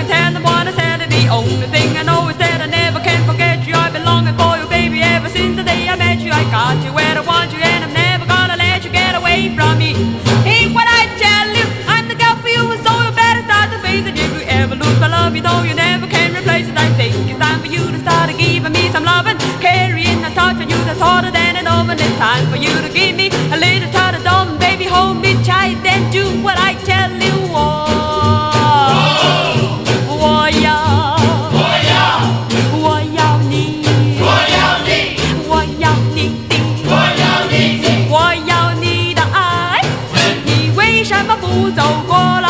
can tell them what I said. The only thing I know is that I never can forget you. I've been longing for you, baby, ever since the day I met you. I got you where I want you, and I'm never gonna let you get away from me. Ain't what I tell you, I'm the girl for you, so you better start to face it. If you ever lose my love, you know you never can replace it. I think it's time for you to start giving me some loving, carrying the torch on you that's harder than an oven. It's time for you to give me a little tot of baby, hold me tight, then do what I. 不走过来，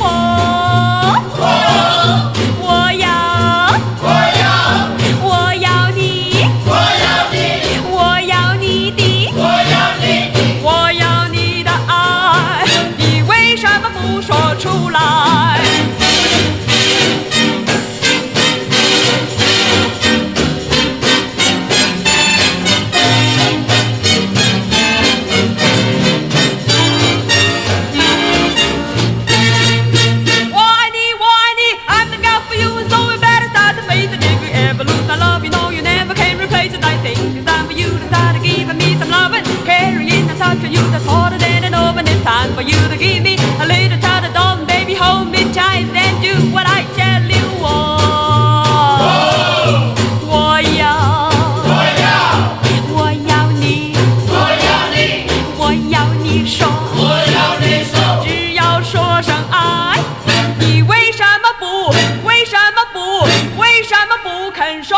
我我要我要我要你，我要你，我要你的，我要你，我要你的爱。你为什么不说出来？说